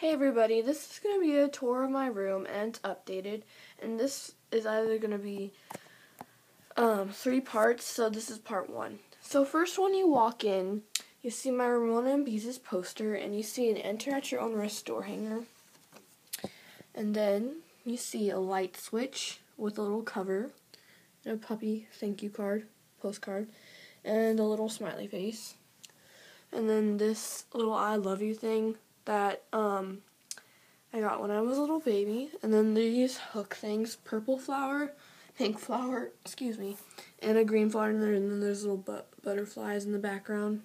Hey everybody, this is going to be a tour of my room and it's updated and this is either going to be um, three parts, so this is part one. So first when you walk in, you see my Ramona and Beezus poster and you see an enter at your own risk door hanger. And then you see a light switch with a little cover, and a puppy thank you card, postcard, and a little smiley face. And then this little I love you thing that um, I got when I was a little baby. And then these hook things, purple flower, pink flower, excuse me, and a green flower in there. And then there's little bu butterflies in the background.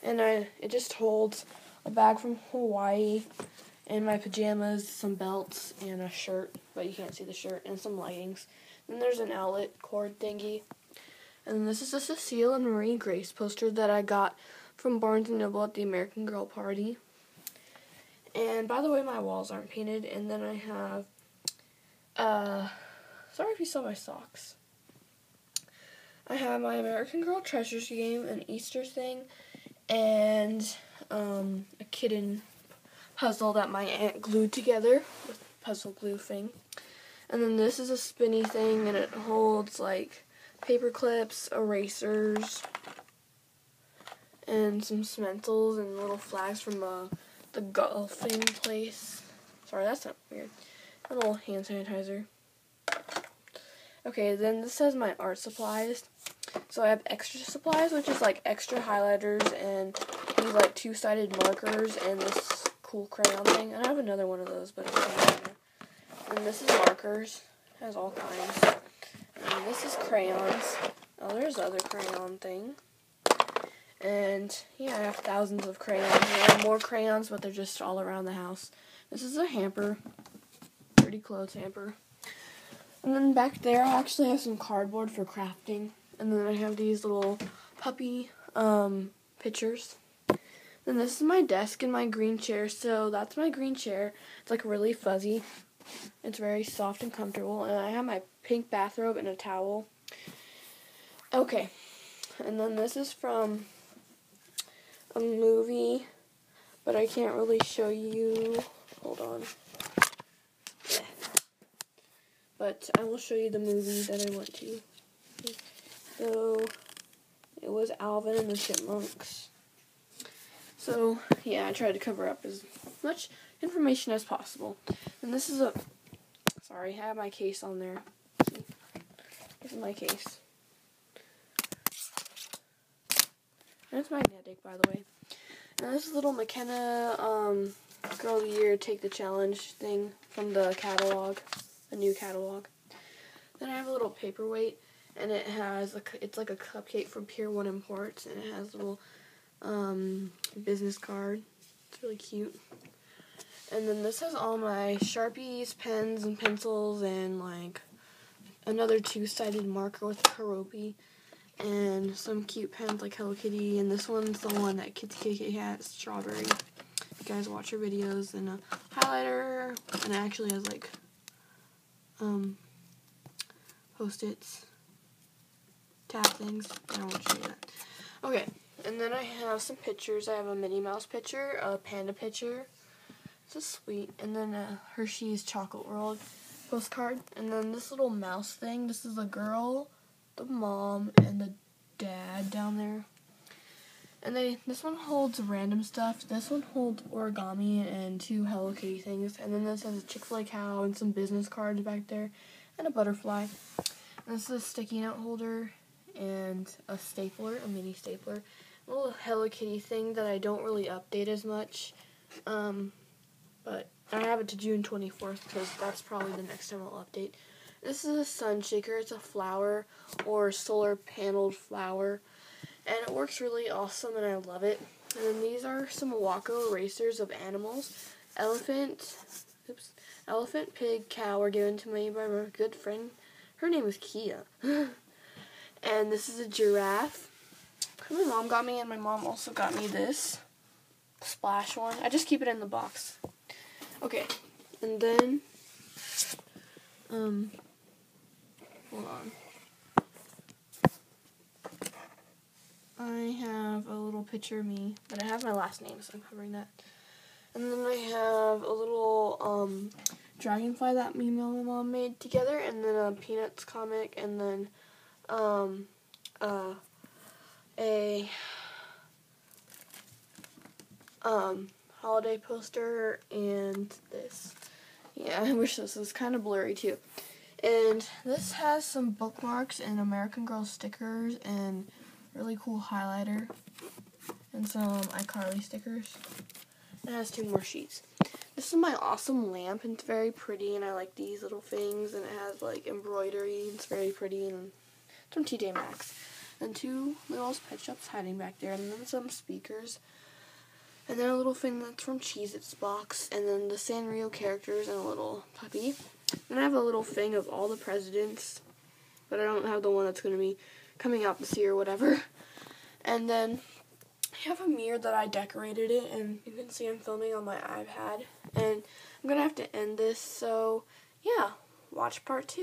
And I, it just holds a bag from Hawaii and my pajamas, some belts, and a shirt, but you can't see the shirt, and some lightings. Then there's an outlet cord thingy. And this is a Cecile and Marie Grace poster that I got from Barnes & Noble at the American Girl Party. And by the way, my walls aren't painted. And then I have, uh, sorry if you saw my socks. I have my American Girl Treasures game, an Easter thing, and um, a kitten puzzle that my aunt glued together with puzzle glue thing. And then this is a spinny thing, and it holds like paper clips, erasers, and some smentals and little flags from a the golfing place. Sorry, that's not weird. A little hand sanitizer. Okay, then this says my art supplies. So I have extra supplies, which is like extra highlighters and these like two-sided markers and this cool crayon thing. And I have another one of those, but it's And this is markers. It has all kinds. And this is crayons. Oh, there's other crayon thing. And yeah, I have thousands of crayons. I have more crayons, but they're just all around the house. This is a hamper. Pretty clothes hamper. And then back there, I actually have some cardboard for crafting. And then I have these little puppy um, pictures. Then this is my desk and my green chair. So that's my green chair. It's like really fuzzy. It's very soft and comfortable. And I have my pink bathrobe and a towel. Okay. And then this is from a movie, but I can't really show you. Hold on. Yeah. But I will show you the movie that I went to. So, it was Alvin and the Chipmunks. So, yeah, I tried to cover up as much information as possible. And this is a, sorry, I have my case on there. This is my case. And it's magnetic, by the way. And this little McKenna um, Girl of the Year Take the Challenge thing from the catalog, a new catalog. Then I have a little paperweight, and it has a, it's like a cupcake from Pier One Imports, and it has a little um, business card. It's really cute. And then this has all my Sharpies, pens, and pencils, and like another two-sided marker with a Keroppi and some cute pens like Hello Kitty, and this one's the one that Kitty Kit Kat Strawberry. You guys watch her videos, and a highlighter, and it actually has like um, post-its, tab things. I don't show you that. Okay, and then I have some pictures. I have a Minnie Mouse picture, a panda picture. it's is sweet. And then a Hershey's Chocolate World postcard. And then this little mouse thing. This is a girl the mom and the dad down there. And they this one holds random stuff. This one holds origami and two Hello Kitty things. And then this has a Chick-fil-A cow and some business cards back there and a butterfly. And this is a sticky note holder and a stapler, a mini stapler. A little Hello Kitty thing that I don't really update as much. Um, but I have it to June 24th because that's probably the next time I'll update. This is a sun shaker. It's a flower or solar paneled flower. And it works really awesome and I love it. And then these are some Iwako erasers of animals. Elephant, oops, elephant, pig, cow were given to me by my good friend. Her name is Kia. and this is a giraffe. My mom got me and my mom also got me this splash one. I just keep it in the box. Okay, and then um Hold on. I have a little picture of me, but I have my last name, so I'm covering that. And then I have a little um, Dragonfly that me and my mom made together, and then a Peanuts comic, and then um, uh, a um, holiday poster, and this. Yeah, I wish this was kind of blurry too. And this has some bookmarks and American Girl stickers and really cool highlighter and some iCarly stickers. It has two more sheets. This is my awesome lamp and it's very pretty and I like these little things and it has like embroidery it's very pretty and it's from TJ Maxx. And two little pet shops hiding back there and then some speakers. And then a little thing that's from Cheez-Its box and then the Sanrio characters and a little puppy. And I have a little thing of all the presidents, but I don't have the one that's going to be coming out this year or whatever. And then I have a mirror that I decorated it, and you can see I'm filming on my iPad. And I'm going to have to end this, so yeah, watch part two.